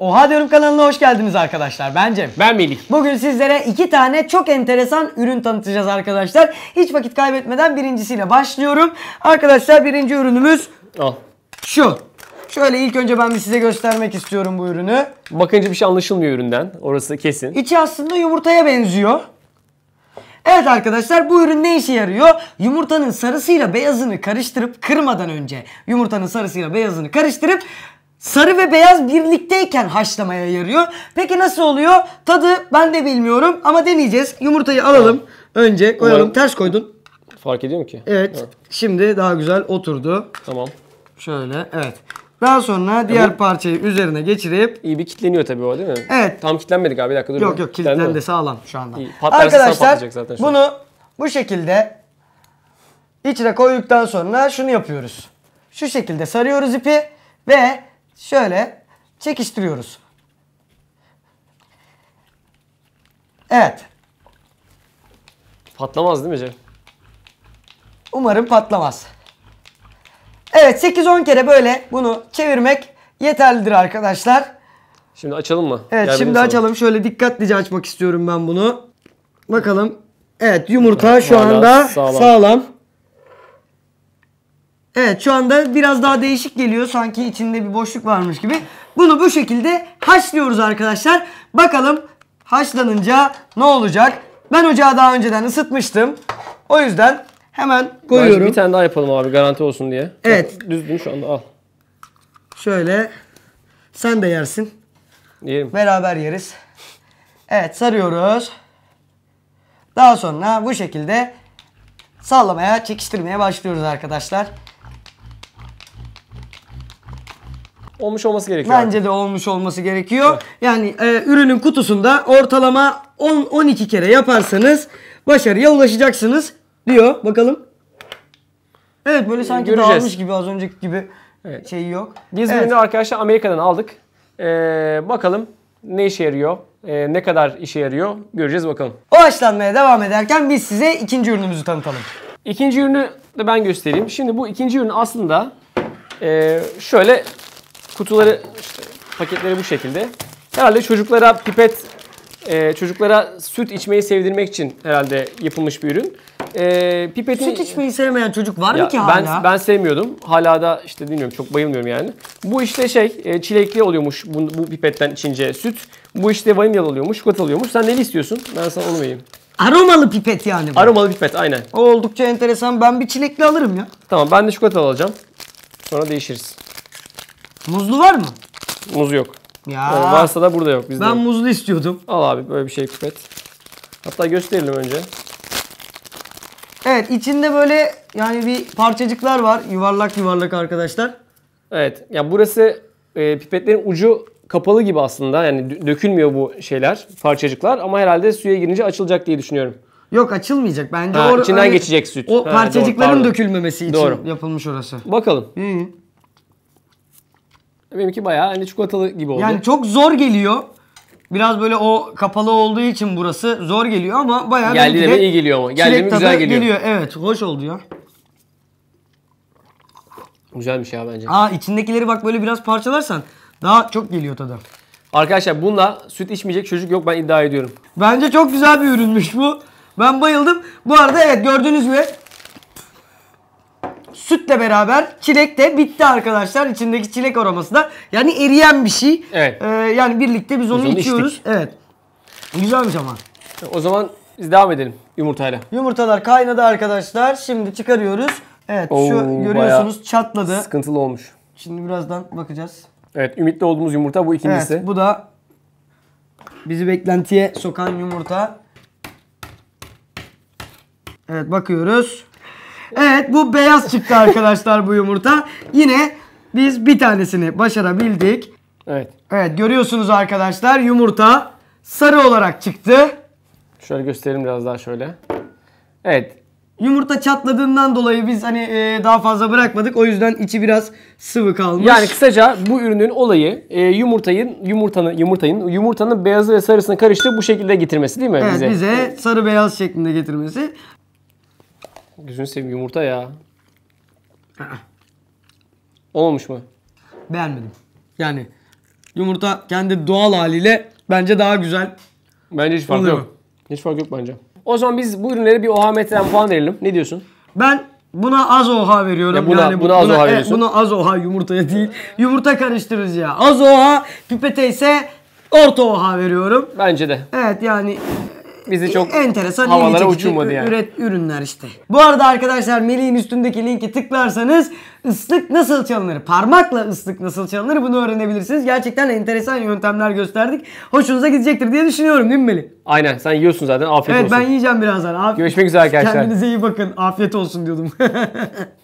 Oha diyorum kanalına hoş geldiniz arkadaşlar. Ben Cem. Ben Melih. Bugün sizlere iki tane çok enteresan ürün tanıtacağız arkadaşlar. Hiç vakit kaybetmeden birincisiyle başlıyorum. Arkadaşlar birinci ürünümüz Al. şu. Şöyle ilk önce ben bir size göstermek istiyorum bu ürünü. Bakınca bir şey anlaşılmıyor üründen. Orası kesin. İçi aslında yumurtaya benziyor. Evet arkadaşlar bu ürün ne işe yarıyor? Yumurtanın sarısıyla beyazını karıştırıp kırmadan önce yumurtanın sarısıyla beyazını karıştırıp sarı ve beyaz birlikteyken haşlamaya yarıyor. Peki nasıl oluyor? Tadı ben de bilmiyorum ama deneyeceğiz. Yumurtayı alalım. Önce koyalım. Umarım- Ters koydun. Fark ediyor mu ki? Evet. Şimdi daha güzel oturdu. Tamam. Şöyle evet. Daha sonra diğer parçayı üzerine geçirip İyi bir kitleniyor tabii o değil mi? Evet. Tam kilitlenmedik abi bir dakika dur. Yok yok Kilitlendi mi? sağlam şu anda. İyi. Patlarsa Arkadaşlar patlayacak zaten şu an. bunu bu şekilde içine koyduktan sonra şunu yapıyoruz. Şu şekilde sarıyoruz ipi ve şöyle çekiştiriyoruz. Evet. Patlamaz değil mi Cem? Umarım patlamaz. Evet 8-10 kere böyle bunu çevirmek yeterlidir arkadaşlar. Şimdi açalım mı? Evet Gel şimdi benim sana. açalım. Şöyle dikkatlice açmak istiyorum ben bunu. Bakalım. Evet yumurta şu hala anda sağlam. sağlam. Evet şu anda biraz daha değişik geliyor. Sanki içinde bir boşluk varmış gibi. Bunu bu şekilde haşlıyoruz arkadaşlar. Bakalım haşlanınca ne olacak? Ben ocağı daha önceden ısıtmıştım. O yüzden hemen Bence koyuyorum. bir tane daha yapalım abi garanti olsun diye. Evet. Düzdün şu anda al. Şöyle sen de yersin. Yiyelim. Beraber yeriz. Evet sarıyoruz. Daha sonra bu şekilde sallamaya, çekiştirmeye başlıyoruz arkadaşlar. Olmuş olması gerekiyor. Bence de olmuş olması gerekiyor. Yani e, ürünün kutusunda ortalama 10-12 kere yaparsanız başarıya ulaşacaksınız diyor. Bakalım. Evet böyle sanki Göreceğiz. dağılmış gibi az önceki gibi Evet. şey yok. Biz evet. ürünü arkadaşlar Amerika'dan aldık. Ee, bakalım ne işe yarıyor? Ee, ne kadar işe yarıyor? Göreceğiz bakalım. O haşlanmaya devam ederken biz size ikinci ürünümüzü tanıtalım. İkinci ürünü de ben göstereyim. Şimdi bu ikinci ürün aslında e, şöyle kutuları işte paketleri bu şekilde. Herhalde çocuklara pipet e, çocuklara süt içmeyi sevdirmek için herhalde yapılmış bir ürün. E, pipetin Süt içmeyi sevmeyen çocuk var Ya mı ki ben hala? ben sevmiyordum. Hala da işte bilmiyorum çok bayılmıyorum yani. Bu işte şey e, çilekli oluyormuş bu, bu pipetten içince süt. Bu işte vanilyalı oluyormuş, çikolata oluyormuş. Sen neli istiyorsun? Ben sana onu vereyim. Aromalı pipet yani bu. Aromalı pipet aynen. O oldukça enteresan. Ben bir çilekli alırım ya. Tamam ben de çikolata alacağım. Sonra değişiriz. Muzlu var mı? Muz yok. Ya. Yani varsa da burada yok bizde. ben yok. muzlu istiyordum. Al abi böyle bir şey pipet. Hatta gösterelim önce. Evet içinde böyle yani bir parçacıklar var. Yuvarlak yuvarlak arkadaşlar. Evet. Ya burası e, pipetlerin ucu kapalı gibi aslında. Yani dö- dökülmüyor bu şeyler, parçacıklar ama herhalde suya girince açılacak diye düşünüyorum. Yok açılmayacak. Bence Ha, or- içinden hani geçecek süt. O Ha, parçacıkların doğru, pardon. dökülmemesi için Doğru. yapılmış orası. Bakalım. İyi. Benimki bayağı hani çikolatalı gibi oldu. Yani çok zor geliyor. Biraz böyle o kapalı olduğu için burası zor geliyor ama bayağı Geldi de iyi geliyor ama. Geldi mi tadı güzel geliyor. Evet hoş oldu ya. Güzelmiş ya bence. Aa içindekileri bak böyle biraz parçalarsan daha çok geliyor tadı. Arkadaşlar bununla süt içmeyecek çocuk yok ben iddia ediyorum. Bence çok güzel bir ürünmüş bu. Ben bayıldım. Bu arada evet gördüğünüz gibi sütle beraber çilek de bitti arkadaşlar. İçindeki çilek aroması da yani eriyen bir şey. Evet. Ee, yani birlikte biz onu, onu içiyoruz. içtik. Evet. Güzelmiş ama. O zaman biz devam edelim yumurtayla. Yumurtalar kaynadı arkadaşlar. Şimdi çıkarıyoruz. Evet şu Oo, görüyorsunuz bayağı çatladı. Sıkıntılı olmuş. Şimdi birazdan bakacağız. Evet ümitli olduğumuz yumurta bu ikincisi. Evet bu da bizi beklentiye sokan yumurta. Evet bakıyoruz. Evet bu beyaz çıktı arkadaşlar bu yumurta. Yine biz bir tanesini başarabildik. Evet. Evet görüyorsunuz arkadaşlar yumurta sarı olarak çıktı. Şöyle gösterelim biraz daha şöyle. Evet. Yumurta çatladığından dolayı biz hani e, daha fazla bırakmadık. O yüzden içi biraz sıvı kalmış. Yani kısaca bu ürünün olayı e, yumurtayın yumurtanın yumurtayın yumurtanın beyazı ve sarısını karıştırıp bu şekilde getirmesi değil mi evet, bize? bize sarı beyaz şeklinde getirmesi. Gözünü seveyim yumurta ya. Olmamış mı? Beğenmedim. Yani Yumurta kendi doğal haliyle bence daha güzel. Bence hiç fark Oluyor. yok. Hiç fark yok bence. O zaman biz bu ürünlere bir OHA metreden puan verelim. Ne diyorsun? Ben buna az oha veriyorum. Ya buna- yani bu- buna az oha evet, veriyorsun. buna az oha yumurtaya değil. Yumurta karıştırıcıya az oha, pipete ise orta oha veriyorum. Bence de. Evet yani Bizi çok enteresan havalara uçurmadı yani. üret ürünler işte. Bu arada arkadaşlar Melih'in üstündeki linki tıklarsanız ıslık nasıl çalınır, parmakla ıslık nasıl çalınır bunu öğrenebilirsiniz. Gerçekten enteresan yöntemler gösterdik. Hoşunuza gidecektir diye düşünüyorum değil mi Melih? Aynen sen yiyorsun zaten afiyet Evet olsun. ben yiyeceğim birazdan. Afiyet- Görüşmek üzere arkadaşlar. Kendinize iyi bakın. Afiyet olsun diyordum.